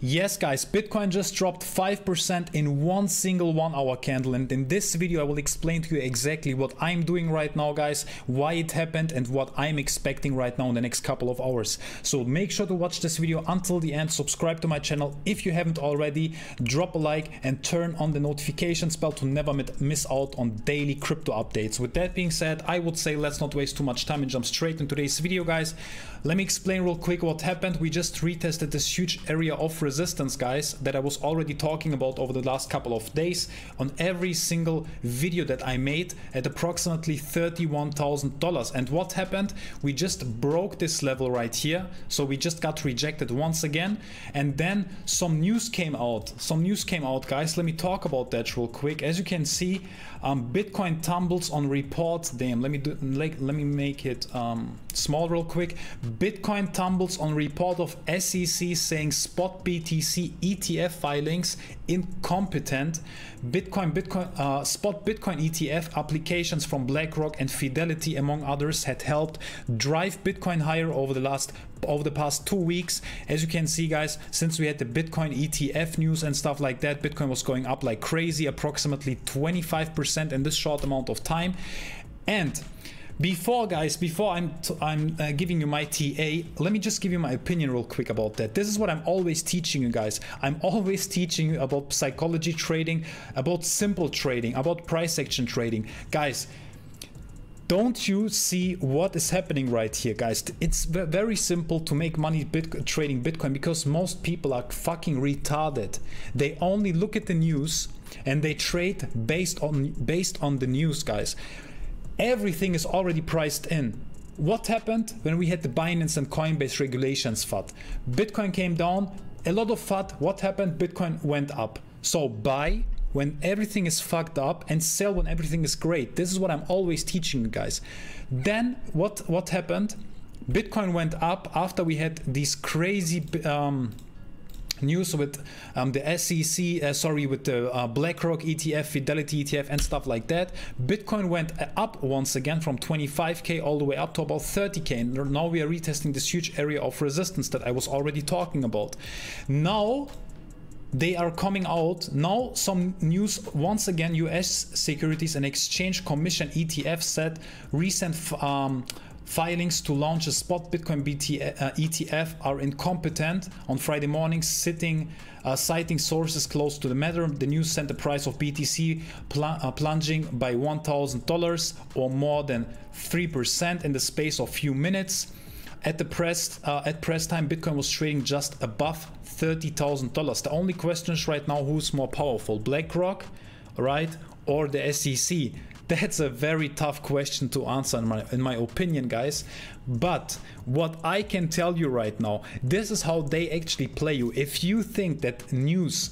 Yes guys, Bitcoin just dropped 5% in one single one hour candle and in this video I will explain to you exactly what I'm doing right now guys, why it happened and what I'm expecting right now in the next couple of hours. So make sure to watch this video until the end, subscribe to my channel if you haven't already, drop a like and turn on the notifications bell to never miss out on daily crypto updates. With that being said, I would say let's not waste too much time and jump straight into today's video guys. Let me explain real quick what happened. We just retested this huge area of resistance, guys, that I was already talking about over the last couple of days on every single video that I made at approximately $31,000. And what happened? We just broke this level right here. So we just got rejected once again. And then some news came out. Some news came out, guys. Let me talk about that real quick. As you can see, um, Bitcoin tumbles on report Damn, let me do, like, let me make it um, small real quick. Bitcoin tumbles on report of SEC saying spot BTC ETF filings incompetent. Bitcoin, Bitcoin, uh, spot Bitcoin ETF applications from BlackRock and Fidelity, among others, had helped drive Bitcoin higher over the last over the past two weeks. As you can see, guys, since we had the Bitcoin ETF news and stuff like that, Bitcoin was going up like crazy, approximately 25% in this short amount of time. And before, guys, before I'm I'm uh, giving you my TA, let me just give you my opinion real quick about that. This is what I'm always teaching you guys. I'm always teaching you about psychology trading, about simple trading, about price action trading. Guys, don't you see what is happening right here guys it's very simple to make money bit trading bitcoin because most people are fucking retarded they only look at the news and they trade based on based on the news guys everything is already priced in. What happened when we had the Binance and Coinbase regulations FUD? Bitcoin came down, a lot of FUD. What happened? Bitcoin went up. So buy when everything is fucked up and sell when everything is great. This is what I'm always teaching you guys. Then what what happened? Bitcoin went up after we had these crazy um, news with um, the SEC, uh, sorry, with the uh, BlackRock ETF, Fidelity ETF, and stuff like that. Bitcoin went up once again from 25k all the way up to about 30k. And now we are retesting this huge area of resistance that I was already talking about. Now they are coming out now some news once again us securities and exchange commission etf said recent um, filings to launch a spot Bitcoin BT, uh, ETF are incompetent on Friday morning, sitting, uh, citing sources close to the matter. The news sent the price of BTC pl uh, plunging by $1,000 or more than 3% in the space of few minutes. At the press uh, at press time, Bitcoin was trading just above $30,000. The only question is right now who's more powerful, BlackRock, right, or the SEC? That's a very tough question to answer in my, in my opinion, guys. But what I can tell you right now, this is how they actually play you. If you think that news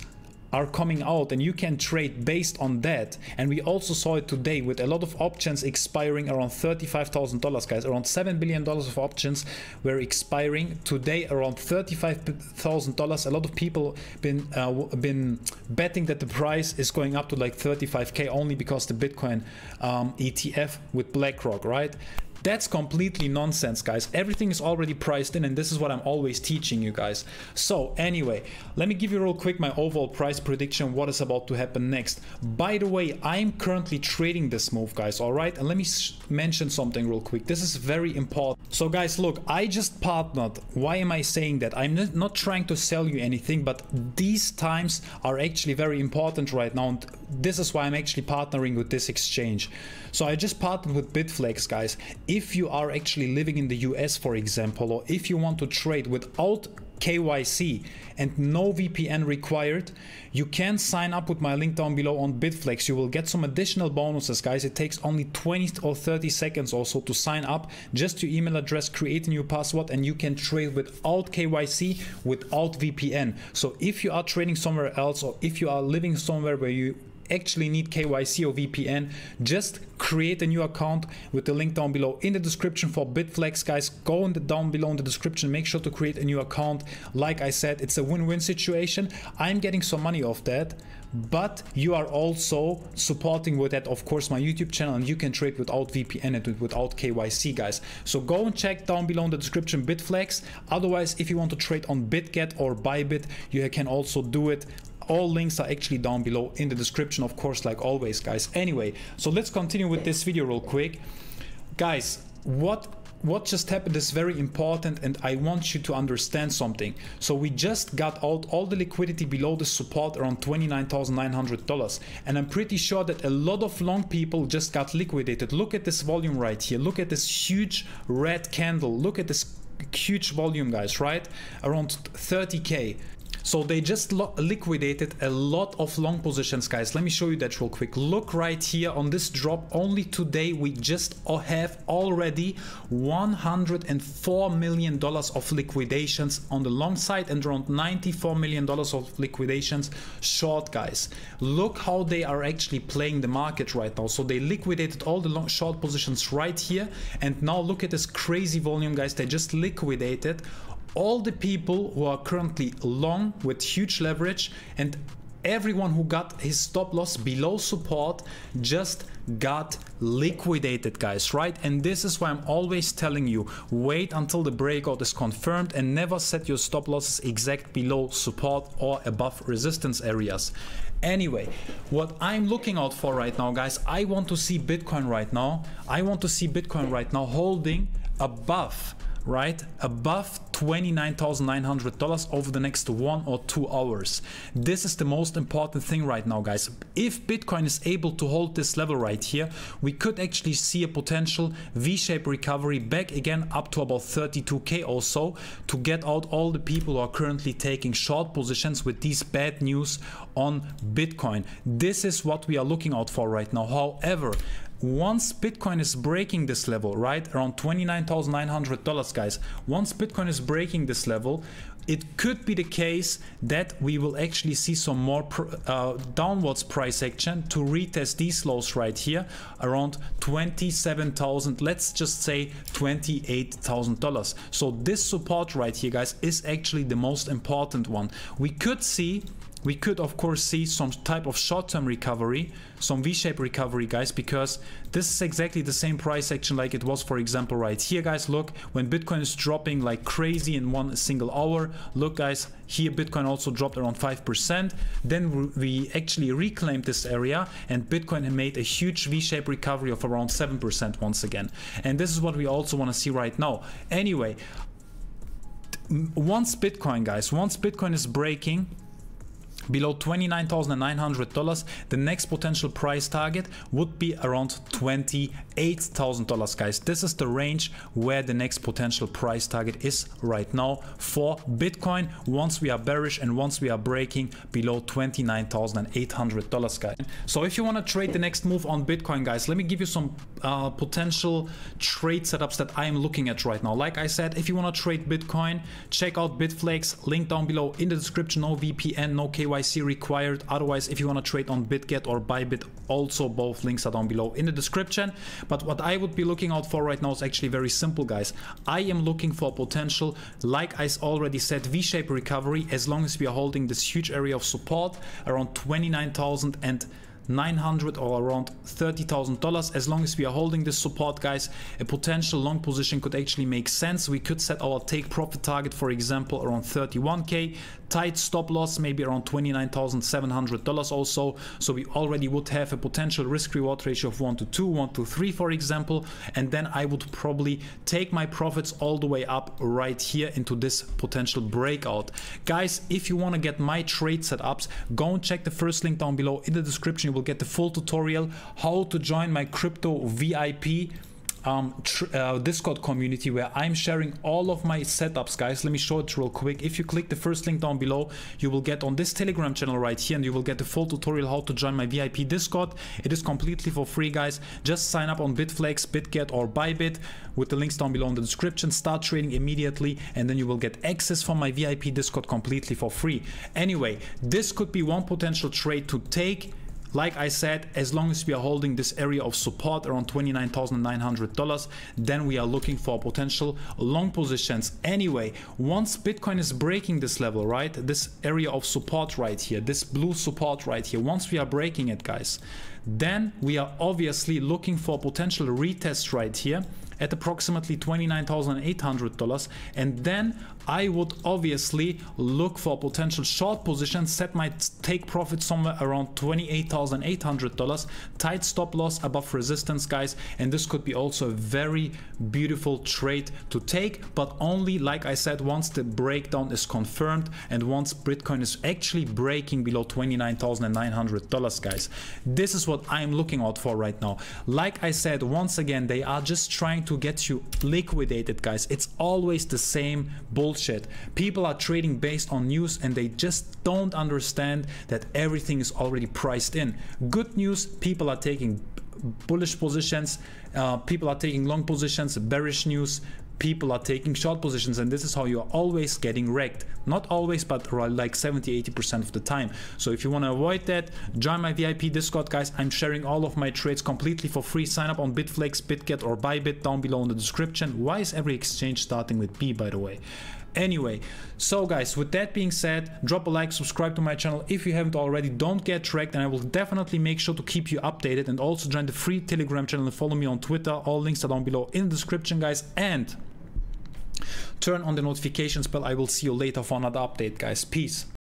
are coming out and you can trade based on that. And we also saw it today with a lot of options expiring around $35,000 guys around 7 billion dollars of options were expiring. Today around $35,000 a lot of people been uh, been betting that the price is going up to like 35k only because the Bitcoin um, ETF with BlackRock right that's completely nonsense, guys. Everything is already priced in, and this is what I'm always teaching you guys. So anyway, let me give you real quick my overall price prediction, what is about to happen next. By the way, I'm currently trading this move, guys, all right? And let me mention something real quick. This is very important. So guys, look, I just partnered. Why am I saying that? I'm not trying to sell you anything, but these times are actually very important right now. And this is why I'm actually partnering with this exchange. So I just partnered with Bitflex, guys. If you are actually living in the US, for example, or if you want to trade without KYC and no VPN required, you can sign up with my link down below on Bitflex. You will get some additional bonuses, guys. It takes only 20 or 30 seconds also to sign up. Just your email address, create a new password, and you can trade without KYC, without VPN. So if you are trading somewhere else or if you are living somewhere where you actually need KYC or VPN, just create a new account with the link down below in the description for Bitflex. Guys go in the, down below in the description. Make sure to create a new account. Like I said it's a win-win situation. I'm getting some money off that but you are also supporting with that of course my youtube channel and you can trade without vpn and without kyc guys. So go and check down below in the description bitflex. Otherwise if you want to trade on bitget or bybit you can also do it all links are actually down below in the description of course like always guys anyway so let's continue with this video real quick guys what what just happened is very important and I want you to understand something. So we just got out all the liquidity below the support around $29,900 and I'm pretty sure that a lot of long people just got liquidated. Look at this volume right here. Look at this huge red candle. Look at this huge volume guys, right? Around 30k. So they just liquidated a lot of long positions, guys. Let me show you that real quick. Look right here on this drop. Only today we just have already 104 million dollars of liquidations on the long side and around 94 million dollars of liquidations short, guys. Look how they are actually playing the market right now. So they liquidated all the long short positions right here, and now look at this crazy volume, guys. They just liquidated all the people who are currently long with huge leverage and everyone who got his stop loss below support just got liquidated guys right? And this is why i'm always telling you wait until the breakout is confirmed and never set your stop losses exact below support or above resistance areas. Anyway what i'm looking out for right now guys i want to see bitcoin right now. I want to see bitcoin right now holding above right above $29,900 over the next one or two hours. This is the most important thing right now, guys. If Bitcoin is able to hold this level right here, we could actually see a potential V-shaped recovery back again up to about 32k or so to get out all the people who are currently taking short positions with these bad news on Bitcoin. This is what we are looking out for right now. However, once Bitcoin is breaking this level, right, around $29,900, guys, once Bitcoin is breaking this level, it could be the case that we will actually see some more pr uh, downwards price action to retest these lows right here around 27,000 let's just say $28,000 so this support right here guys is actually the most important one. We could see we could of course see some type of short-term recovery, some V-shaped recovery guys, because this is exactly the same price action like it was for example right here guys, look, when Bitcoin is dropping like crazy in one single hour, look guys, here Bitcoin also dropped around 5%, then we actually reclaimed this area and Bitcoin made a huge V-shaped recovery of around 7% once again. And this is what we also want to see right now. Anyway, once Bitcoin guys, once Bitcoin is breaking, below $29,900, the next potential price target would be around $28,000 guys. This is the range where the next potential price target is right now for Bitcoin once we are bearish and once we are breaking below $29,800 guys. So if you want to trade the next move on Bitcoin guys, let me give you some uh, potential trade setups that I am looking at right now. Like I said, if you want to trade Bitcoin, check out Bitflex, link down below in the description, no VPN, no KYC KYC required. Otherwise, if you want to trade on BitGet or Bybit, also both links are down below in the description. But what I would be looking out for right now is actually very simple, guys. I am looking for potential, like I already said, V-shaped recovery as long as we are holding this huge area of support around 29,000 and 900 or around $30,000 as long as we are holding this support guys a potential long position could actually make sense we could set our take profit target for example around 31k tight stop loss maybe around $29,700 also so. We already would have a potential risk reward ratio of 1 to 2 1 to 3 for example. And then I would probably take my profits all the way up right here into this potential breakout. Guys if you want to get my trade setups go and check the first link down below. In the description You will get the full tutorial how to join my crypto VIP um, uh, Discord community where I'm sharing all of my setups, guys. Let me show it real quick. If you click the first link down below, you will get on this Telegram channel right here and you will get the full tutorial how to join my VIP Discord. It is completely for free, guys. Just sign up on Bitflex, BitGet or Bybit with the links down below in the description. Start trading immediately and then you will get access from my VIP Discord completely for free. Anyway, this could be one potential trade to take like I said, as long as we are holding this area of support around $29,900, then we are looking for potential long positions. Anyway, once Bitcoin is breaking this level, right, this area of support right here, this blue support right here, once we are breaking it, guys, then we are obviously looking for potential retest right here at approximately $29,800 and then I would obviously look for a potential short position, set my take profit somewhere around $28,800 tight stop loss above resistance guys and this could be also a very beautiful trade to take but only like I said once the breakdown is confirmed and once Bitcoin is actually breaking below $29,900 guys. This is what I'm looking out for right now. Like I said once again they are just trying to get you liquidated guys. It's always the same bullshit. People are trading based on news and they just don't understand that everything is already priced in. Good news people are taking bullish positions uh, people are taking long positions bearish news people are taking short positions and this is how you're always getting wrecked. Not always but like 70 80% of the time. So if you want to avoid that join my VIP discord guys. I'm sharing all of my trades completely for free. Sign up on Bitflex Bitget or Bybit down below in the description. Why is every exchange starting with B by the way anyway so guys with that being said drop a like subscribe to my channel if you haven't already. Don't get tracked and i will definitely make sure to keep you updated. And also join the free telegram channel and follow me on twitter. All links are down below in the description guys. And turn on the notifications bell. I will see you later for another update guys. Peace